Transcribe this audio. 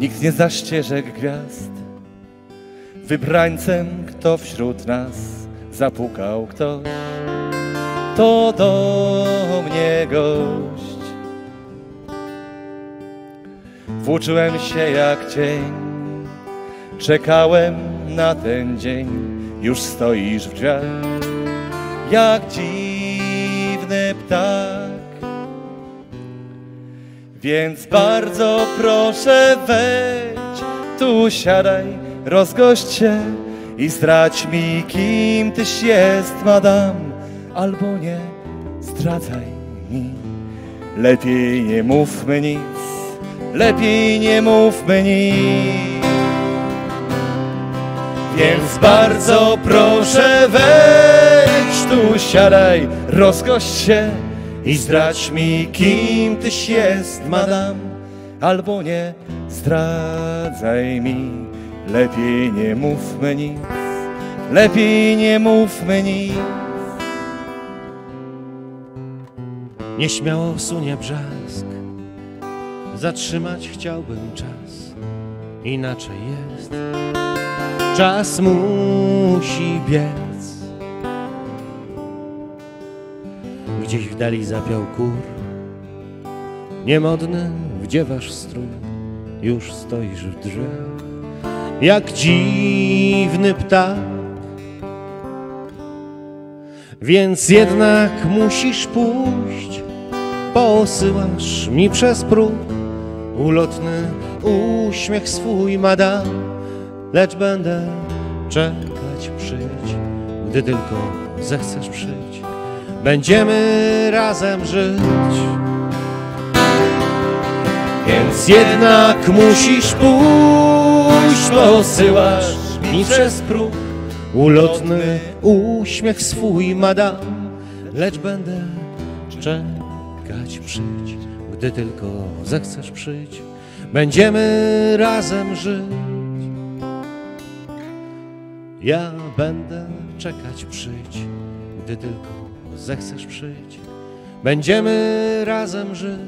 Nikt nie zaścieżek gwiazd. Wybrańcem, kto wśród nas zapukał ktoś, to do mnie gość. Włóczyłem się jak cień, czekałem na ten dzień, już stoisz w drzwiach, jak dziwny ptak. Więc bardzo proszę wejdź, tu siadaj, rozgość się i zdradź mi, kim tyś jest, madam, albo nie zdradzaj mi. Lepiej nie mówmy nic, lepiej nie mówmy nic. Więc bardzo proszę wejdź, tu siadaj, rozgość się i zdradź mi, kim tyś jest, madam, albo nie. Zdradzaj mi. Lepiej nie mówmy nic, lepiej nie mówmy nic. Nieśmiało sunie brzask. Zatrzymać chciałbym czas. Inaczej jest. Czas musi biec Gdzieś w dali zapiał kur. Niemodny wdziewasz strój Już stoisz w drzwiach Jak dziwny ptak. Więc jednak musisz pójść Posyłasz mi przez próg. Ulotny uśmiech swój, madam Lecz będę czekać, przyjdź Gdy tylko zechcesz przyjść Będziemy razem żyć. Więc jednak musisz pójść Posyłasz mi przez próg Ulotny uśmiech swój, madam. Lecz będę czekać, przyjdź Gdy tylko zechcesz przyjść Będziemy razem żyć. Ja będę czekać, przyjdź Gdy tylko zechcesz przyjść. Będziemy razem żyć